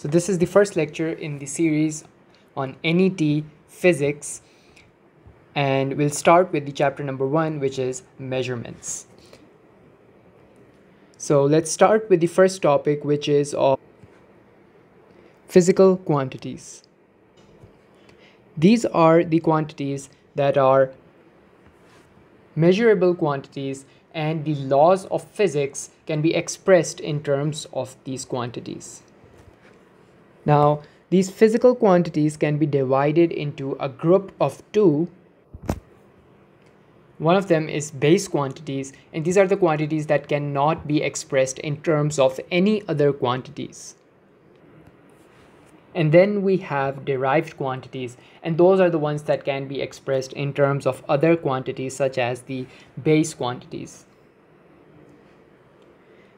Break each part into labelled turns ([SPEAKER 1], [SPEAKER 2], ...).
[SPEAKER 1] So this is the first lecture in the series on NET physics and we'll start with the chapter number one which is measurements. So let's start with the first topic which is of physical quantities. These are the quantities that are measurable quantities and the laws of physics can be expressed in terms of these quantities. Now, these physical quantities can be divided into a group of two. One of them is base quantities, and these are the quantities that cannot be expressed in terms of any other quantities. And then we have derived quantities, and those are the ones that can be expressed in terms of other quantities such as the base quantities.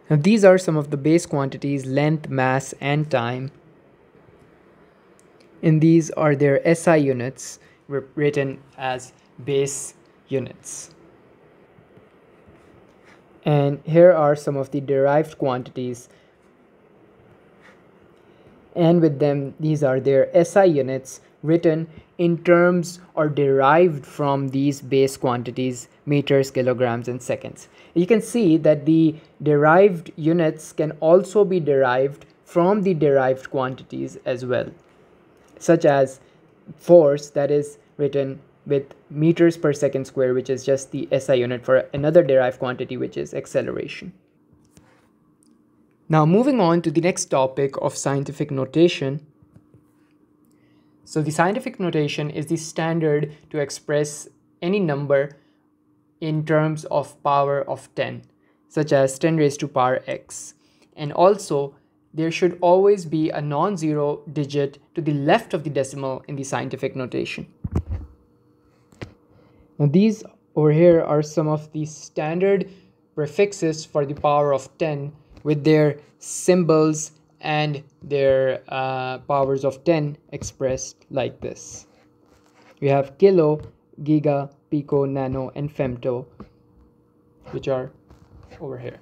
[SPEAKER 1] Now these are some of the base quantities, length, mass, and time in these are their SI units written as base units. And here are some of the derived quantities. And with them, these are their SI units written in terms or derived from these base quantities, meters, kilograms, and seconds. You can see that the derived units can also be derived from the derived quantities as well such as force that is written with meters per second square which is just the SI unit for another derived quantity which is acceleration. Now moving on to the next topic of scientific notation. So the scientific notation is the standard to express any number in terms of power of 10 such as 10 raised to power x and also there should always be a non-zero digit to the left of the decimal in the scientific notation. Now these over here are some of the standard prefixes for the power of 10 with their symbols and their uh, powers of 10 expressed like this. We have kilo, giga, pico, nano, and femto, which are over here.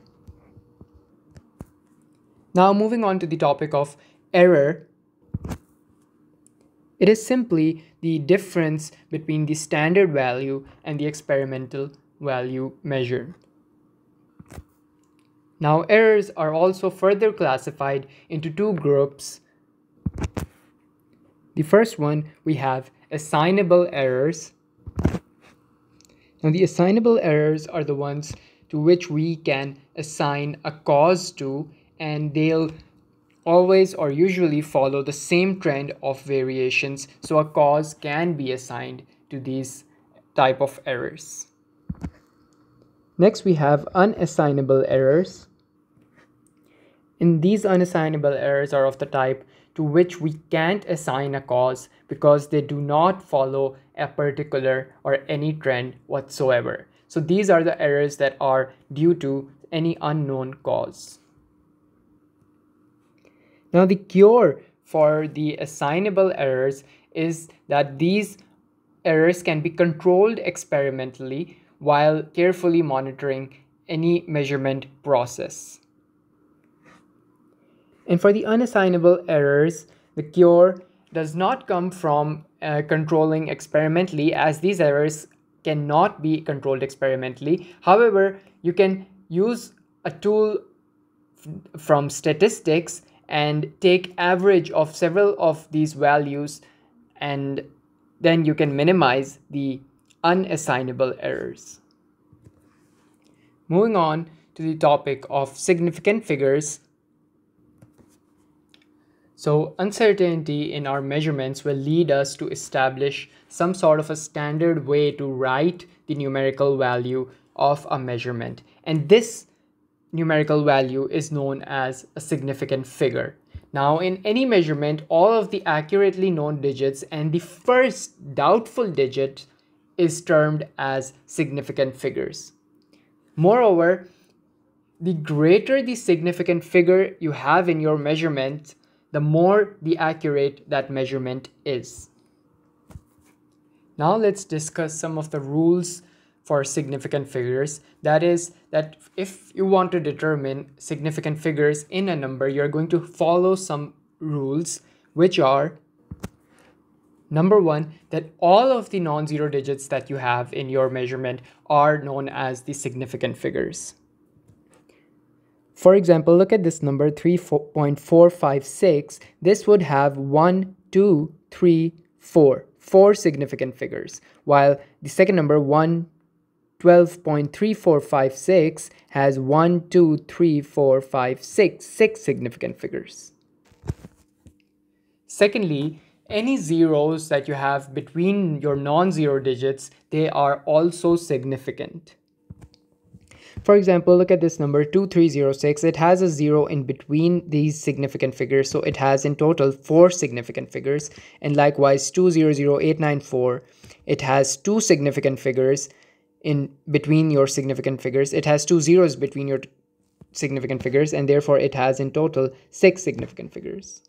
[SPEAKER 1] Now moving on to the topic of error. It is simply the difference between the standard value and the experimental value measured. Now errors are also further classified into two groups. The first one we have assignable errors. Now the assignable errors are the ones to which we can assign a cause to and they'll always or usually follow the same trend of variations so a cause can be assigned to these type of errors. Next we have unassignable errors. In these unassignable errors are of the type to which we can't assign a cause because they do not follow a particular or any trend whatsoever. So these are the errors that are due to any unknown cause. Now the cure for the assignable errors is that these errors can be controlled experimentally while carefully monitoring any measurement process. And for the unassignable errors, the cure does not come from uh, controlling experimentally as these errors cannot be controlled experimentally. However, you can use a tool from statistics and take average of several of these values and then you can minimize the unassignable errors. Moving on to the topic of significant figures. So uncertainty in our measurements will lead us to establish some sort of a standard way to write the numerical value of a measurement. And this numerical value is known as a significant figure. Now, in any measurement, all of the accurately known digits and the first doubtful digit is termed as significant figures. Moreover, the greater the significant figure you have in your measurement, the more the accurate that measurement is. Now let's discuss some of the rules for significant figures. That is that if you want to determine significant figures in a number, you're going to follow some rules, which are Number one, that all of the non-zero digits that you have in your measurement are known as the significant figures. For example, look at this number 3.456. This would have 1, 2, 3, 4. Four significant figures. While the second number 1, 12.3456 has 1, 2, 3, 4, 5, 6, 6 significant figures. Secondly, any zeros that you have between your non-zero digits, they are also significant. For example, look at this number 2306. It has a zero in between these significant figures. So it has in total four significant figures. And likewise 200894, it has two significant figures in between your significant figures. It has two zeros between your significant figures and therefore it has in total six significant figures.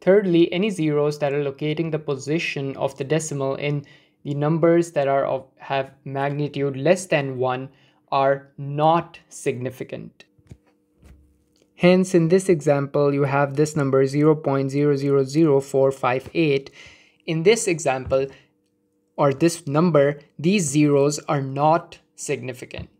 [SPEAKER 1] Thirdly, any zeros that are locating the position of the decimal in the numbers that are of have magnitude less than 1 are not significant. Hence, in this example, you have this number 0 0.000458. In this example, or this number, these zeros are not significant.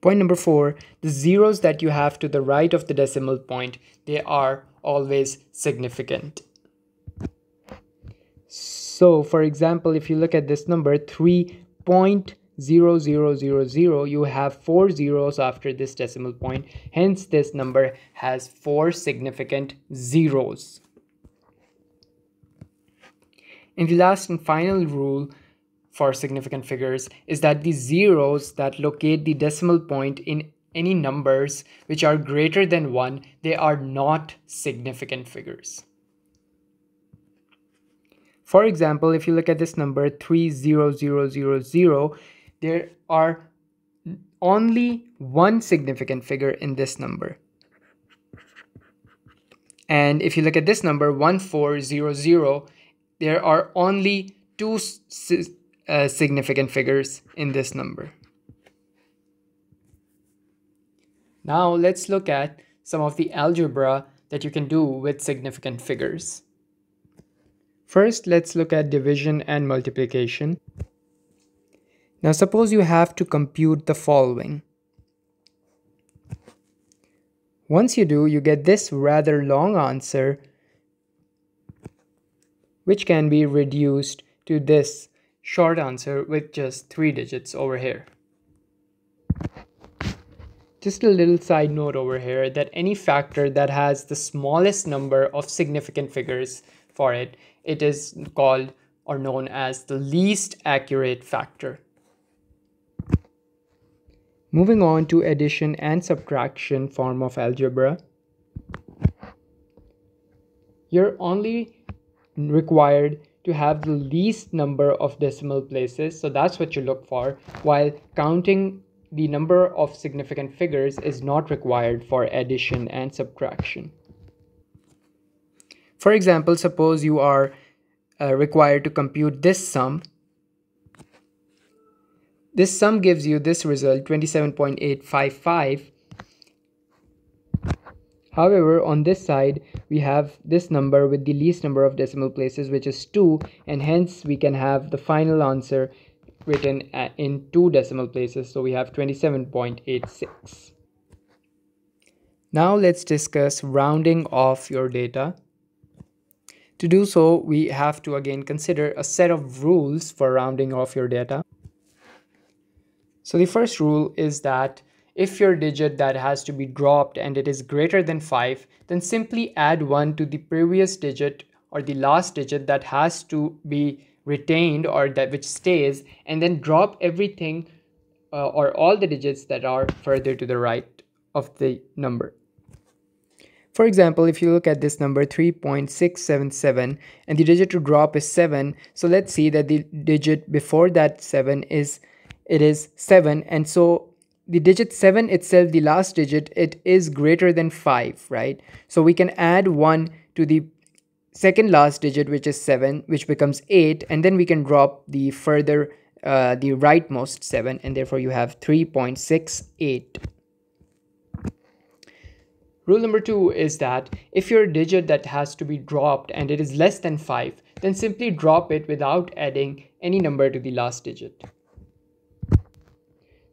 [SPEAKER 1] Point number four, the zeros that you have to the right of the decimal point, they are always significant. So for example, if you look at this number 3.0000, you have four zeros after this decimal point. Hence this number has four significant zeros. And the last and final rule for significant figures is that the zeros that locate the decimal point in any numbers which are greater than 1, they are not significant figures. For example, if you look at this number 30000, there are only one significant figure in this number. And if you look at this number 1400, there are only two uh, significant figures in this number. Now let's look at some of the algebra that you can do with significant figures. First, let's look at division and multiplication. Now suppose you have to compute the following. Once you do, you get this rather long answer which can be reduced to this short answer with just three digits over here. Just a little side note over here that any factor that has the smallest number of significant figures for it, it is called or known as the least accurate factor. Moving on to addition and subtraction form of algebra. You're only required to have the least number of decimal places. So that's what you look for, while counting the number of significant figures is not required for addition and subtraction. For example, suppose you are uh, required to compute this sum. This sum gives you this result 27.855 However, on this side, we have this number with the least number of decimal places, which is 2, and hence we can have the final answer written in two decimal places. So we have 27.86. Now let's discuss rounding off your data. To do so, we have to again consider a set of rules for rounding off your data. So the first rule is that if your digit that has to be dropped and it is greater than 5, then simply add 1 to the previous digit or the last digit that has to be retained or that which stays and then drop everything uh, or all the digits that are further to the right of the number. For example, if you look at this number 3.677 and the digit to drop is 7, so let's see that the digit before that 7 is it is 7 and so the digit 7 itself, the last digit, it is greater than 5, right? So we can add 1 to the second last digit, which is 7, which becomes 8, and then we can drop the further, uh, the rightmost 7, and therefore you have 3.68. Rule number two is that if you're digit that has to be dropped and it is less than 5, then simply drop it without adding any number to the last digit.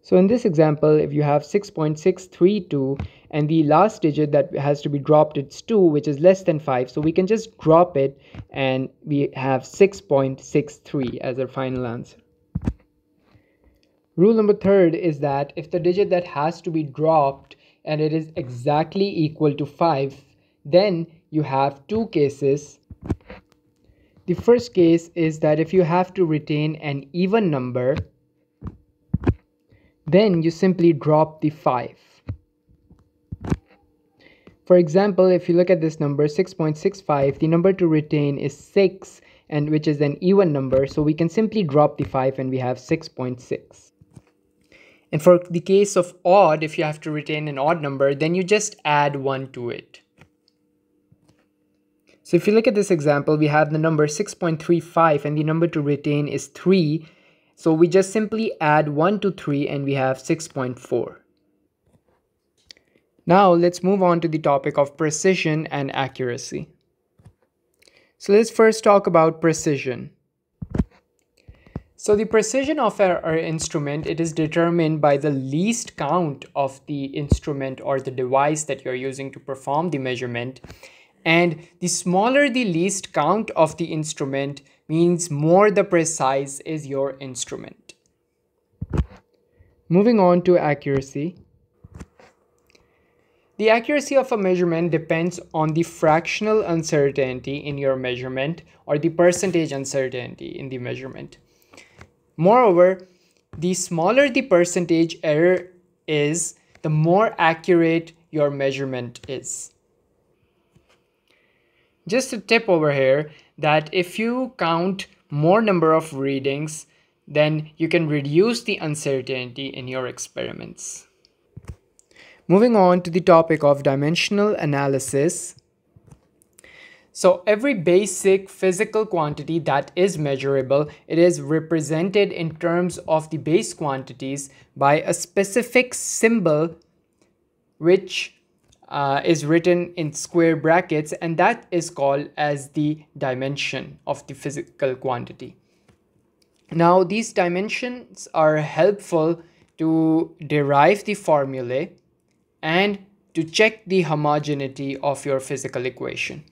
[SPEAKER 1] So in this example, if you have 6.632 and the last digit that has to be dropped it's 2 which is less than 5 so we can just drop it and we have 6.63 as our final answer. Rule number third is that if the digit that has to be dropped and it is exactly equal to 5 then you have two cases. The first case is that if you have to retain an even number then you simply drop the 5. For example, if you look at this number 6.65, the number to retain is 6 and which is an even number so we can simply drop the 5 and we have 6.6. And for the case of odd, if you have to retain an odd number, then you just add 1 to it. So if you look at this example, we have the number 6.35 and the number to retain is 3 so we just simply add 1 to 3 and we have 6.4. Now let's move on to the topic of precision and accuracy. So let's first talk about precision. So the precision of our, our, instrument, it is determined by the least count of the instrument or the device that you're using to perform the measurement. And the smaller the least count of the instrument, means more the precise is your instrument. Moving on to accuracy. The accuracy of a measurement depends on the fractional uncertainty in your measurement or the percentage uncertainty in the measurement. Moreover, the smaller the percentage error is, the more accurate your measurement is. Just a tip over here that if you count more number of readings, then you can reduce the uncertainty in your experiments. Moving on to the topic of dimensional analysis. So every basic physical quantity that is measurable, it is represented in terms of the base quantities by a specific symbol which uh, is written in square brackets and that is called as the dimension of the physical quantity. Now these dimensions are helpful to derive the formulae and to check the homogeneity of your physical equation.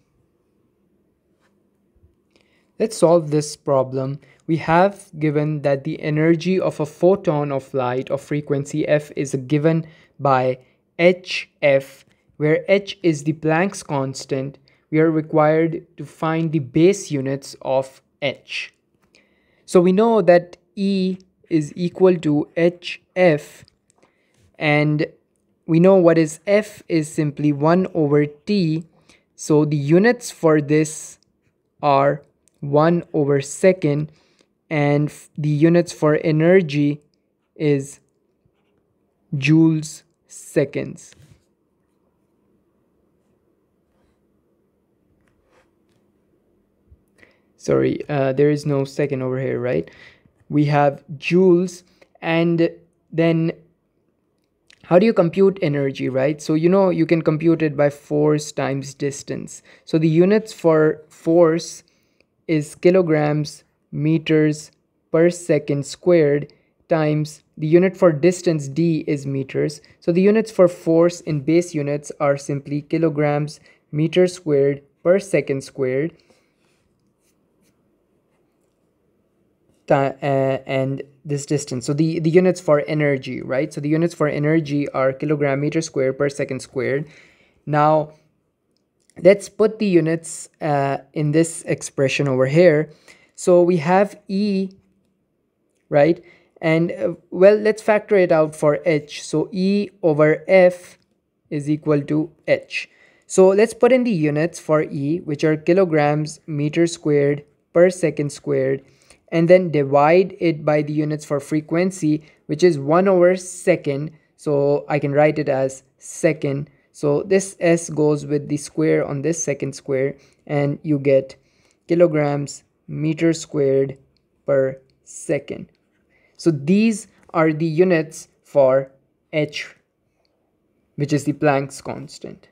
[SPEAKER 1] Let's solve this problem. We have given that the energy of a photon of light of frequency f is given by hf where h is the Planck's constant, we are required to find the base units of h. So we know that E is equal to hf and we know what is f is simply 1 over t. So the units for this are 1 over second and the units for energy is joules seconds. Sorry uh, there is no second over here right? We have joules and then how do you compute energy right? So you know you can compute it by force times distance. So the units for force is kilograms meters per second squared times the unit for distance d is meters. So the units for force in base units are simply kilograms meter squared per second squared uh, and this distance. So the, the units for energy, right? So the units for energy are kilogram meter square per second squared. Now, let's put the units uh, in this expression over here. So we have E, right? And uh, well, let's factor it out for H. So E over F is equal to H. So let's put in the units for E, which are kilograms meter squared per second squared and then divide it by the units for frequency which is 1 over second. So I can write it as second. So this s goes with the square on this second square and you get kilograms meter squared per second. So these are the units for h which is the Planck's constant